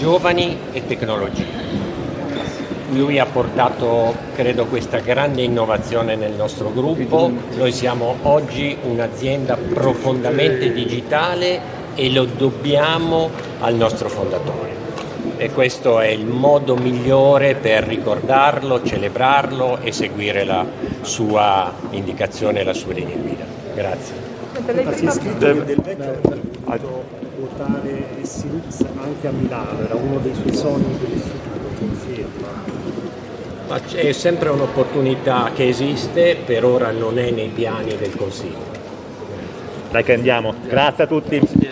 giovani e tecnologia. Lui ha portato, credo, questa grande innovazione nel nostro gruppo. Noi siamo oggi un'azienda profondamente digitale e lo dobbiamo al nostro fondatore. E questo è il modo migliore per ricordarlo, celebrarlo e seguire la sua indicazione e la sua linea guida. Grazie. Si è scritto anche a Milano, era uno dei suoi sogni dell'istituto, conferma. Ma è sempre un'opportunità che esiste, per ora non è nei piani del Consiglio. Dai che andiamo. Grazie a tutti.